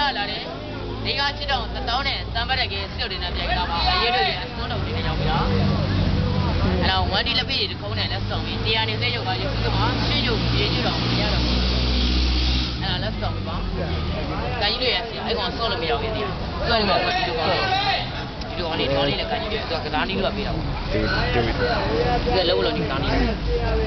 နိုင်ငံခြားလာတယ်ဒီကချစ်တော့တောင်းနဲ့တံပတ်တဲ့ကဲစစ်တွေနဲ့ပြိုင်တာပါအရေးတွေအစွန်းတော်တွေနဲ့ရောက်ပြီလားအဲ့တော့ဝန်ဒီလက်ပြည့်တွေခုံးနဲ့လက်ဆောင်ပြီးတရားနေစိတ်ရုပ်ကရုပ်စုကမှရှင်းရုပ်ပြေးကြတော့မရတော့ဘူးအဲ့ဒါလက်ဆောင်ပြီးပါကန်ကြီးတွေရစီအဲ့ကောင်ဆော့လို့မရဘူးဒီဆွဲနေမှာဒီလိုကောဒီလိုလေးတောင်းလေးလည်းကန်ကြီးတွေသူကကစားနည်းလို့ပေးတာပေါ့ဒီဒီဒီကလုံးလုံးဒီကစားနည်းဒီလိုလေးက